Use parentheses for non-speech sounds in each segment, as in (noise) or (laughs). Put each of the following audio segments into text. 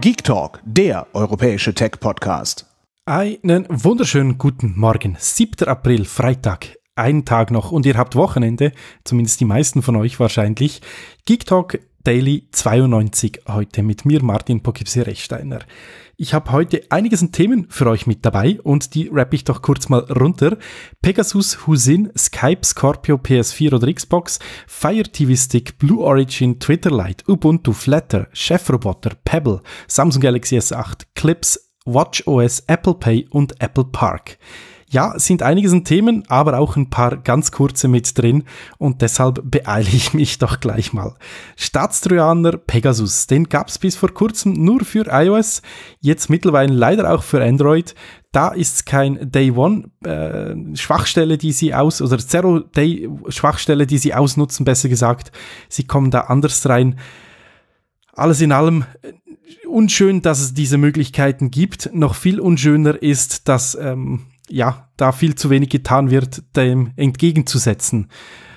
Geek Talk, der europäische Tech-Podcast. Einen wunderschönen guten Morgen. 7. April, Freitag. Ein Tag noch und ihr habt Wochenende, zumindest die meisten von euch wahrscheinlich. Geek Talk Daily 92 heute mit mir, Martin Pokipsi-Rechsteiner. Ich habe heute einiges an Themen für euch mit dabei und die rappe ich doch kurz mal runter. Pegasus, Husin, Skype, Scorpio, PS4 oder Xbox, Fire TV Stick, Blue Origin, Twitter Lite, Ubuntu, Flatter, Chefroboter, Pebble, Samsung Galaxy S8, Clips, WatchOS, Apple Pay und Apple Park. Ja, sind einiges an Themen, aber auch ein paar ganz kurze mit drin und deshalb beeile ich mich doch gleich mal. Staatstrojaner Pegasus, den gab es bis vor kurzem nur für iOS, jetzt mittlerweile leider auch für Android. Da ist kein Day One äh, Schwachstelle, die sie aus oder Zero Day Schwachstelle, die sie ausnutzen, besser gesagt. Sie kommen da anders rein. Alles in allem äh, unschön, dass es diese Möglichkeiten gibt. Noch viel unschöner ist, dass ähm, ja, da viel zu wenig getan wird, dem entgegenzusetzen.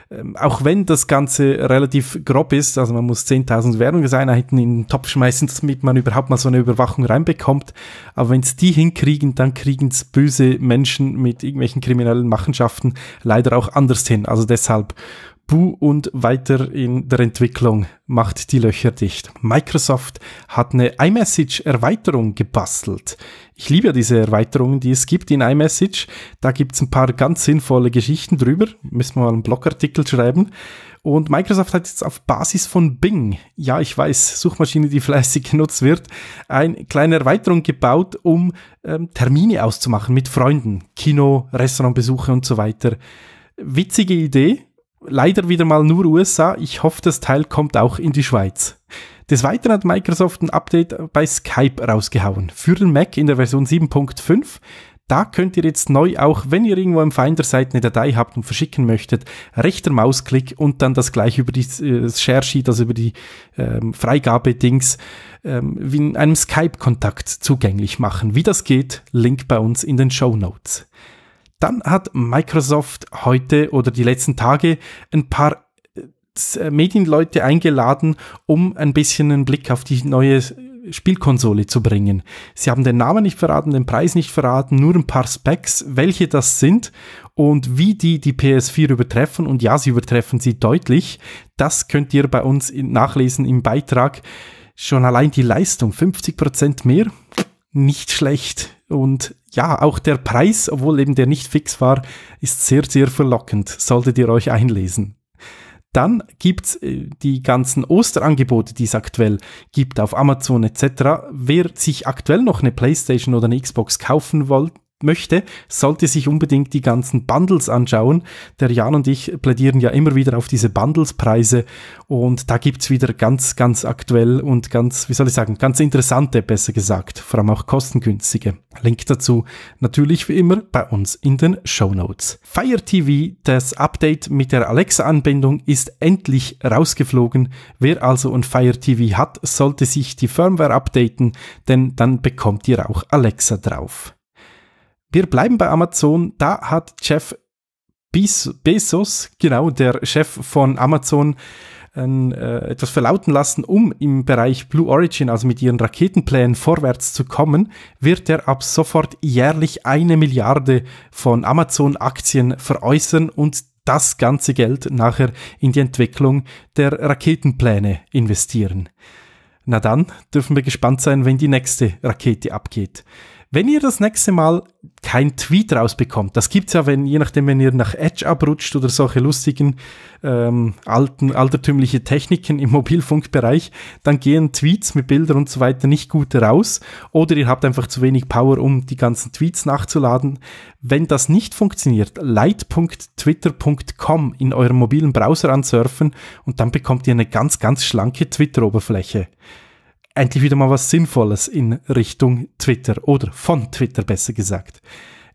Ähm, auch wenn das Ganze relativ grob ist, also man muss 10.000 Währungseinheiten in den Topf schmeißen, damit man überhaupt mal so eine Überwachung reinbekommt. Aber wenn es die hinkriegen, dann kriegen es böse Menschen mit irgendwelchen kriminellen Machenschaften leider auch anders hin. Also deshalb Bu und weiter in der Entwicklung macht die Löcher dicht. Microsoft hat eine iMessage-Erweiterung gebastelt. Ich liebe ja diese Erweiterungen, die es gibt in iMessage. Da gibt's ein paar ganz sinnvolle Geschichten drüber. Müssen wir mal einen Blogartikel schreiben. Und Microsoft hat jetzt auf Basis von Bing, ja, ich weiß, Suchmaschine, die (laughs) fleißig genutzt wird, eine kleine Erweiterung gebaut, um ähm, Termine auszumachen mit Freunden, Kino, Restaurantbesuche und so weiter. Witzige Idee, leider wieder mal nur USA. Ich hoffe, das Teil kommt auch in die Schweiz. Des Weiteren hat Microsoft ein Update bei Skype rausgehauen. Für den Mac in der Version 7.5. Da könnt ihr jetzt neu auch, wenn ihr irgendwo im Finder seid, eine Datei habt und verschicken möchtet, rechter Mausklick und dann das gleich über die äh, Share Sheet, also über die ähm, Freigabe-Dings, ähm, wie in einem Skype-Kontakt zugänglich machen. Wie das geht, Link bei uns in den Show Notes. Dann hat Microsoft heute oder die letzten Tage ein paar äh, Medienleute eingeladen, um ein bisschen einen Blick auf die neue Spielkonsole zu bringen. Sie haben den Namen nicht verraten, den Preis nicht verraten, nur ein paar Specs, welche das sind und wie die die PS4 übertreffen. Und ja, sie übertreffen sie deutlich. Das könnt ihr bei uns nachlesen im Beitrag. Schon allein die Leistung, 50% mehr, nicht schlecht. Und ja, auch der Preis, obwohl eben der nicht fix war, ist sehr, sehr verlockend. Solltet ihr euch einlesen. Dann gibt's äh, die ganzen Osterangebote, die es aktuell gibt auf Amazon etc. Wer sich aktuell noch eine PlayStation oder eine Xbox kaufen wollt, möchte, sollte sich unbedingt die ganzen Bundles anschauen. Der Jan und ich plädieren ja immer wieder auf diese Bundles-Preise und da gibt's wieder ganz, ganz aktuell und ganz, wie soll ich sagen, ganz interessante, besser gesagt, vor allem auch kostengünstige. Link dazu natürlich wie immer bei uns in den Show Notes. Fire TV, das Update mit der Alexa-Anbindung ist endlich rausgeflogen. Wer also ein Fire TV hat, sollte sich die Firmware updaten, denn dann bekommt ihr auch Alexa drauf. Wir bleiben bei Amazon. Da hat Jeff Bezos, genau, der Chef von Amazon, äh, etwas verlauten lassen, um im Bereich Blue Origin, also mit ihren Raketenplänen vorwärts zu kommen, wird er ab sofort jährlich eine Milliarde von Amazon-Aktien veräußern und das ganze Geld nachher in die Entwicklung der Raketenpläne investieren. Na dann dürfen wir gespannt sein, wenn die nächste Rakete abgeht. Wenn ihr das nächste Mal kein Tweet rausbekommt, das gibt's ja, wenn, je nachdem, wenn ihr nach Edge abrutscht oder solche lustigen, ähm, alten, altertümliche Techniken im Mobilfunkbereich, dann gehen Tweets mit Bildern und so weiter nicht gut raus oder ihr habt einfach zu wenig Power, um die ganzen Tweets nachzuladen. Wenn das nicht funktioniert, light.twitter.com in eurem mobilen Browser ansurfen und dann bekommt ihr eine ganz, ganz schlanke Twitter-Oberfläche endlich wieder mal was Sinnvolles in Richtung Twitter oder von Twitter besser gesagt.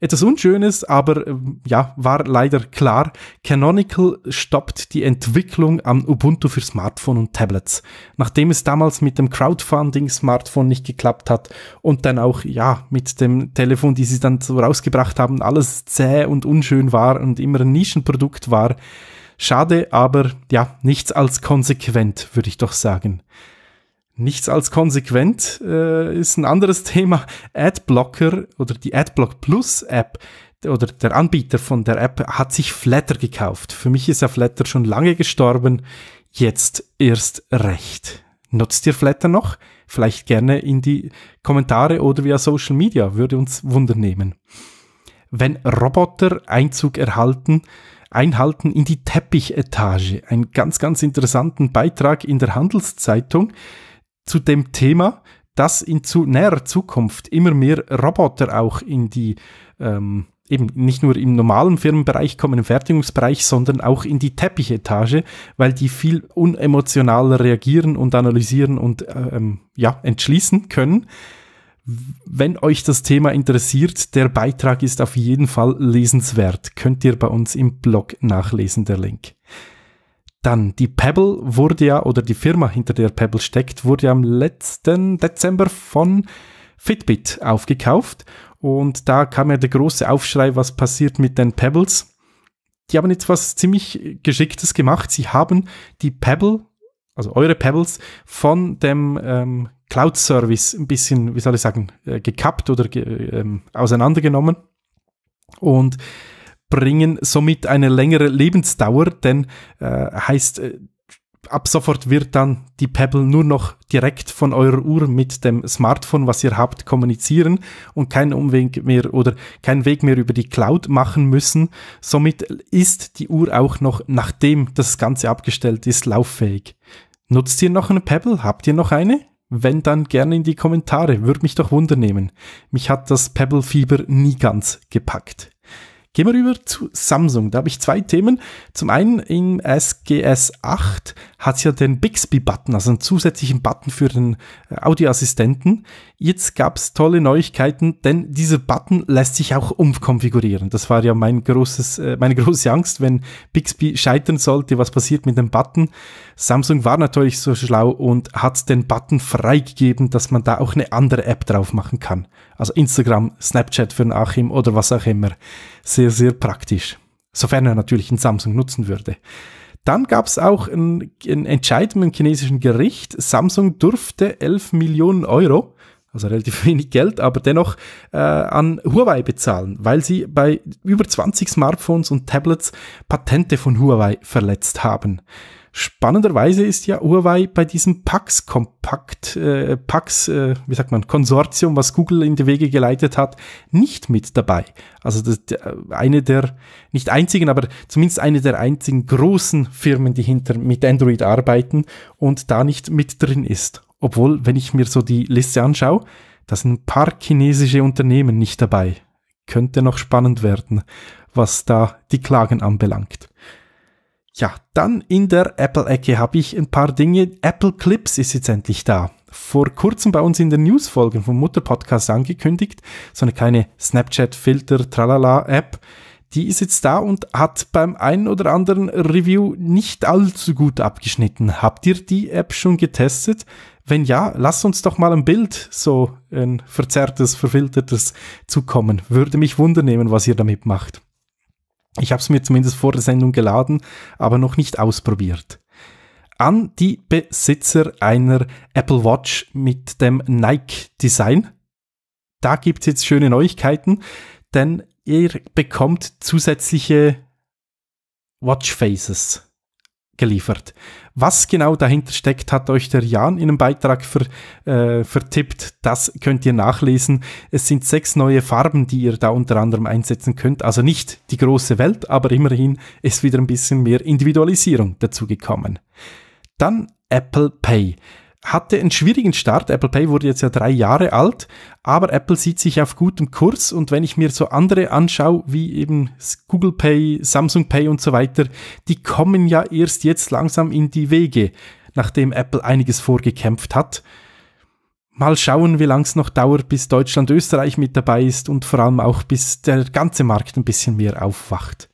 Etwas Unschönes, aber äh, ja, war leider klar. Canonical stoppt die Entwicklung am Ubuntu für Smartphone und Tablets. Nachdem es damals mit dem Crowdfunding-Smartphone nicht geklappt hat und dann auch, ja, mit dem Telefon, die sie dann so rausgebracht haben, alles zäh und unschön war und immer ein Nischenprodukt war. Schade, aber ja, nichts als konsequent, würde ich doch sagen. Nichts als konsequent äh, ist ein anderes (laughs) Thema. Adblocker oder die Adblock Plus App oder der Anbieter von der App hat sich Flatter gekauft. Für mich ist ja Flatter schon lange gestorben, jetzt erst recht. Nutzt ihr Flatter noch? Vielleicht gerne in die Kommentare oder via Social Media, würde uns Wunder nehmen. Wenn Roboter Einzug erhalten, einhalten in die Teppichetage. Ein ganz, ganz interessanten Beitrag in der Handelszeitung zu dem Thema, dass in zu näherer Zukunft immer mehr Roboter auch in die ähm, eben nicht nur im normalen Firmenbereich kommen, im Fertigungsbereich, sondern auch in die Teppichetage, weil die viel unemotionaler reagieren und analysieren und ähm, ja, entschließen können. Wenn euch das Thema interessiert, der Beitrag ist auf jeden Fall lesenswert. Könnt ihr bei uns im Blog nachlesen, der Link. Dann, die Pebble wurde ja, oder die Firma, hinter der Pebble steckt, wurde am letzten Dezember von Fitbit aufgekauft. Und da kam ja der große Aufschrei, was passiert mit den Pebbles. Die haben jetzt was ziemlich Geschicktes gemacht. Sie haben die Pebble, also eure Pebbles, von dem ähm, Cloud-Service ein bisschen, wie soll ich sagen, äh, gekappt oder ge ähm, auseinandergenommen. Und bringen somit eine längere Lebensdauer, denn äh, heißt, äh, ab sofort wird dann die Pebble nur noch direkt von eurer Uhr mit dem Smartphone, was ihr habt, kommunizieren und keinen Umweg mehr oder keinen Weg mehr über die Cloud machen müssen. Somit ist die Uhr auch noch, nachdem das Ganze abgestellt ist, lauffähig. Nutzt ihr noch eine Pebble? Habt ihr noch eine? Wenn dann gerne in die Kommentare, würde mich doch wundernehmen. Mich hat das Pebble-Fieber nie ganz gepackt. Gehen wir rüber zu Samsung. Da habe ich zwei Themen. Zum einen im SGS 8 hat ja den Bixby-Button, also einen zusätzlichen Button für den äh, Audioassistenten. Jetzt gab es tolle Neuigkeiten, denn dieser Button lässt sich auch umkonfigurieren. Das war ja mein großes, äh, meine große Angst, wenn Bixby scheitern sollte, was passiert mit dem Button. Samsung war natürlich so schlau und hat den Button freigegeben, dass man da auch eine andere App drauf machen kann. Also Instagram, Snapchat für den Achim oder was auch immer. Sehr, sehr praktisch. Sofern er natürlich einen Samsung nutzen würde. Dann gab es auch ein, ein Entscheid im chinesischen Gericht. Samsung durfte 11 Millionen Euro, also relativ (laughs) wenig Geld, aber dennoch äh, an Huawei bezahlen, weil sie bei über 20 Smartphones und Tablets Patente von Huawei verletzt haben. Spannenderweise ist ja Huawei bei diesem Pax Kompakt, äh, Pax, äh, wie sagt man, Konsortium, was Google in die Wege geleitet hat, nicht mit dabei. Also das, eine der, nicht einzigen, aber zumindest eine der einzigen großen Firmen, die hinter mit Android arbeiten und da nicht mit drin ist. Obwohl, wenn ich mir so die Liste anschaue, da sind ein paar chinesische Unternehmen nicht dabei. Könnte noch spannend werden, was da die Klagen anbelangt. Ja, dann in der Apple-Ecke habe ich ein paar Dinge. Apple Clips ist jetzt endlich da. Vor kurzem bei uns in den Newsfolgen vom Mutter-Podcast angekündigt. So eine kleine Snapchat-Filter-Tralala-App. Die ist jetzt da und hat beim einen oder anderen Review nicht allzu gut abgeschnitten. Habt ihr die App schon getestet? Wenn ja, lasst uns doch mal ein Bild, so ein verzerrtes, verfiltertes zukommen. Würde mich wundernehmen, was ihr damit macht. Ich habe es mir zumindest vor der Sendung geladen, aber noch nicht ausprobiert. An die Besitzer einer Apple Watch mit dem Nike-Design. Da gibt es jetzt schöne Neuigkeiten, denn ihr bekommt zusätzliche Watchfaces geliefert. Was genau dahinter steckt, hat euch der Jan in einem Beitrag ver, äh, vertippt. Das könnt ihr nachlesen. Es sind sechs neue Farben, die ihr da unter anderem einsetzen könnt. Also nicht die große Welt, aber immerhin ist wieder ein bisschen mehr Individualisierung dazu gekommen. Dann Apple Pay hatte einen schwierigen Start. Apple Pay wurde jetzt ja drei Jahre alt, aber Apple sieht sich auf gutem Kurs und wenn ich mir so andere anschaue, wie eben Google Pay, Samsung Pay und so weiter, die kommen ja erst jetzt langsam in die Wege, nachdem Apple einiges vorgekämpft hat. Mal schauen, wie lang es noch dauert, bis Deutschland, Österreich mit dabei ist und vor allem auch bis der ganze Markt ein bisschen mehr aufwacht.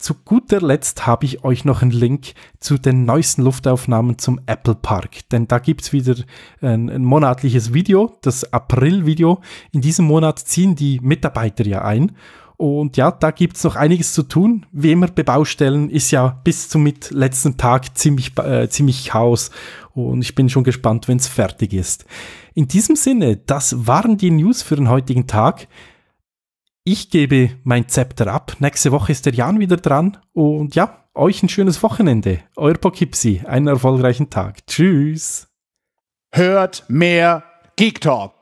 Zu guter Letzt habe ich euch noch einen Link zu den neuesten Luftaufnahmen zum Apple Park, denn da gibt's wieder ein, ein monatliches Video, das April-Video. In diesem Monat ziehen die Mitarbeiter ja ein Und ja, da gibt's noch einiges zu tun. Wie immer bei Baustellen ist ja bis zum letzten Tag ziemlich, äh, ziemlich Chaos. Und ich bin schon gespannt, wenn's fertig ist. In diesem Sinne, das waren die News für den heutigen Tag. Ich gebe mein Zepter ab. Nächste Woche ist der Jan wieder dran. Und ja, euch ein schönes Wochenende. Euer Pokipsi. Einen erfolgreichen Tag. Tschüss. Hört mehr Geek Talk.